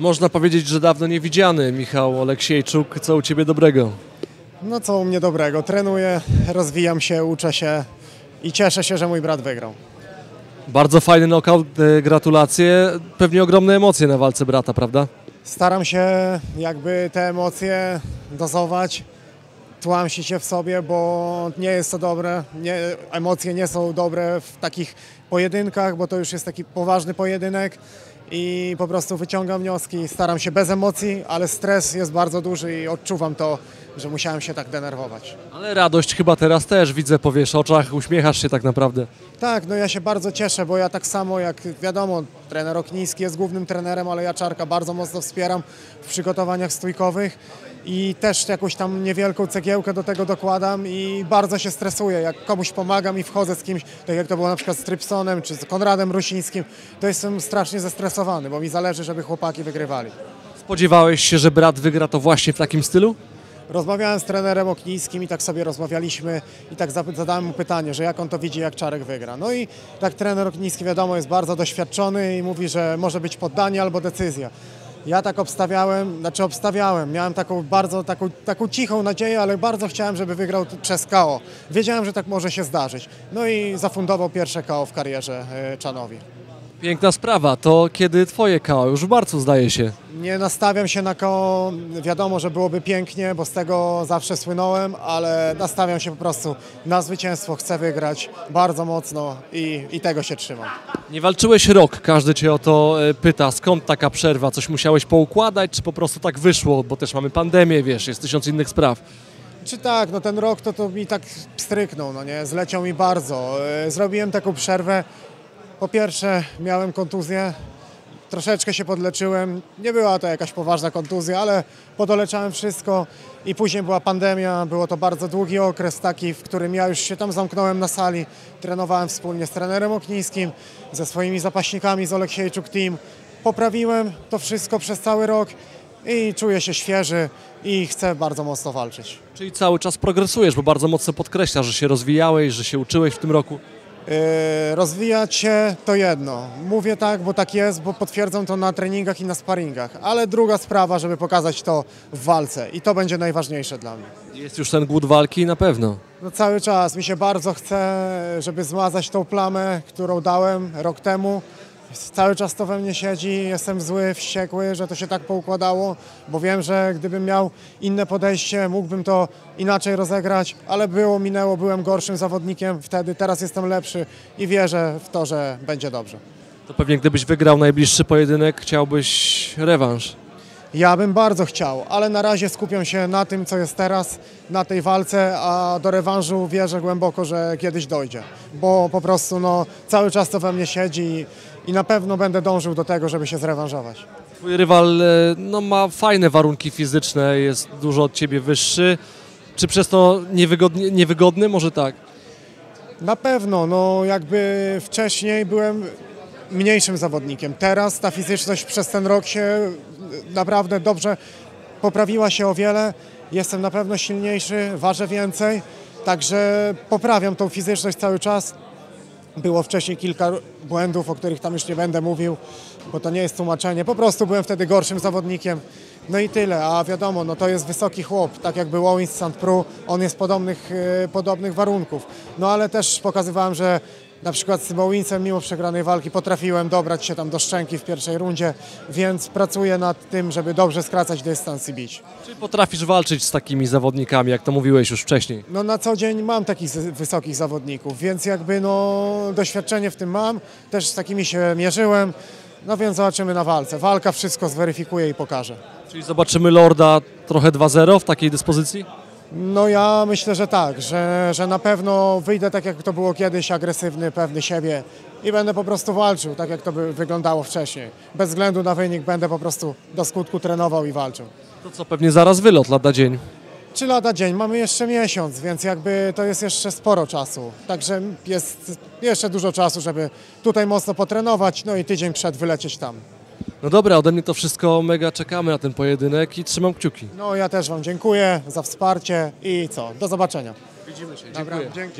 Można powiedzieć, że dawno niewidziany Michał Oleksiejczuk. Co u Ciebie dobrego? No co u mnie dobrego? Trenuję, rozwijam się, uczę się i cieszę się, że mój brat wygrał. Bardzo fajny knockout, e, gratulacje. Pewnie ogromne emocje na walce brata, prawda? Staram się jakby te emocje dozować, tłamsić się w sobie, bo nie jest to dobre. Nie, emocje nie są dobre w takich pojedynkach, bo to już jest taki poważny pojedynek i po prostu wyciągam wnioski. Staram się bez emocji, ale stres jest bardzo duży i odczuwam to, że musiałem się tak denerwować. Ale radość chyba teraz też widzę po wiesz oczach, uśmiechasz się tak naprawdę. Tak, no ja się bardzo cieszę, bo ja tak samo jak wiadomo, trener Okniński jest głównym trenerem, ale ja Czarka bardzo mocno wspieram w przygotowaniach stójkowych i też jakąś tam niewielką cegiełkę do tego dokładam i bardzo się stresuję. Jak komuś pomagam i wchodzę z kimś, tak jak to było na przykład z Trypsonem czy z Konradem Rusińskim, to jestem strasznie zestresowany, bo mi zależy, żeby chłopaki wygrywali. Spodziewałeś się, że brat wygra to właśnie w takim stylu? Rozmawiałem z trenerem Oknińskim i tak sobie rozmawialiśmy i tak zadałem mu pytanie, że jak on to widzi, jak Czarek wygra. No i tak trener Okniński wiadomo jest bardzo doświadczony i mówi, że może być poddanie albo decyzja. Ja tak obstawiałem, znaczy obstawiałem, miałem taką bardzo taką, taką cichą nadzieję, ale bardzo chciałem, żeby wygrał przez KO. Wiedziałem, że tak może się zdarzyć. No i zafundował pierwsze KO w karierze e, Czanowi. Piękna sprawa. To kiedy Twoje KO? Już w marcu zdaje się. Nie nastawiam się na koło. Wiadomo, że byłoby pięknie, bo z tego zawsze słynąłem, ale nastawiam się po prostu na zwycięstwo. Chcę wygrać bardzo mocno i, i tego się trzymam. Nie walczyłeś rok, każdy Cię o to e, pyta. Skąd taka przerwa? Coś musiałeś poukładać, czy po prostu tak wyszło? Bo też mamy pandemię, wiesz, jest tysiąc innych spraw. Czy tak, no ten rok to, to mi tak stryknął, no nie, zleciał mi bardzo. E, Zrobiłem taką przerwę. Po pierwsze miałem kontuzję, troszeczkę się podleczyłem. Nie była to jakaś poważna kontuzja, ale podoleczałem wszystko i później była pandemia. Było to bardzo długi okres taki, w którym ja już się tam zamknąłem na sali. Trenowałem wspólnie z trenerem Oknińskim, ze swoimi zapaśnikami z Oleksiejczuk Team. Poprawiłem to wszystko przez cały rok i czuję się świeży i chcę bardzo mocno walczyć. Czyli cały czas progresujesz, bo bardzo mocno podkreślasz, że się rozwijałeś, że się uczyłeś w tym roku. Yy, rozwijać się to jedno. Mówię tak, bo tak jest, bo potwierdzam to na treningach i na sparingach. Ale druga sprawa, żeby pokazać to w walce i to będzie najważniejsze dla mnie. Jest już ten głód walki na pewno. No cały czas mi się bardzo chce, żeby zmazać tą plamę, którą dałem rok temu. Cały czas to we mnie siedzi, jestem zły, wściekły, że to się tak poukładało, bo wiem, że gdybym miał inne podejście, mógłbym to inaczej rozegrać, ale było, minęło, byłem gorszym zawodnikiem wtedy, teraz jestem lepszy i wierzę w to, że będzie dobrze. To pewnie gdybyś wygrał najbliższy pojedynek, chciałbyś rewanż. Ja bym bardzo chciał, ale na razie skupiam się na tym, co jest teraz, na tej walce, a do rewanżu wierzę głęboko, że kiedyś dojdzie, bo po prostu no, cały czas to we mnie siedzi i, na pewno będę dążył do tego, żeby się zrewanżować. Twój rywal e, no, ma fajne warunki fizyczne, jest dużo od ciebie wyższy. Czy przez to niewygodnie, niewygodny? Może tak. Na pewno, no jakby wcześniej byłem mniejszym zawodnikiem. Teraz ta fizyczność przez ten rok się naprawdę dobrze poprawiła się o wiele. Jestem na pewno silniejszy, ważę więcej, także poprawiam tą fizyczność cały czas. Było wcześniej kilka błędów, o których tam już nie będę mówił, bo to nie jest tłumaczenie. Po prostu byłem wtedy gorszym zawodnikiem. No i tyle, a wiadomo, no to jest wysoki chłop, tak jak był Owens St. Pru, on jest podobnych, e, podobnych warunków. No ale też pokazywałem, że na przykład z tym Owinsem mimo przegranej walki potrafiłem dobrać się tam do szczęki w pierwszej rundzie, więc pracuję nad tym, żeby dobrze skracać dystans i bić. Czy potrafisz walczyć z takimi zawodnikami, jak to mówiłeś już wcześniej? No na co dzień mam takich wysokich zawodników, więc jakby no doświadczenie w tym mam, też z takimi się mierzyłem, no więc zobaczymy na walce. Walka wszystko zweryfikuje i pokaże. Czyli zobaczymy Lorda trochę 2-0 w takiej dyspozycji? No ja myślę, że tak, że, że na pewno wyjdę tak jak to było kiedyś, agresywny, pewny siebie i będę po prostu walczył, tak jak to by wyglądało wcześniej. Bez względu na wynik będę po prostu do skutku trenował i walczył. To co, pewnie zaraz wylot lada dzień. Trzy lata dzień, mamy jeszcze miesiąc, więc jakby to jest jeszcze sporo czasu. Także jest jeszcze dużo czasu, żeby tutaj mocno potrenować, no i tydzień przed wylecieć tam. No dobra, ode mnie to wszystko, mega czekamy na ten pojedynek i trzymam kciuki. No ja też Wam dziękuję za wsparcie i co, do zobaczenia. Widzimy się, Dobra, dzięki.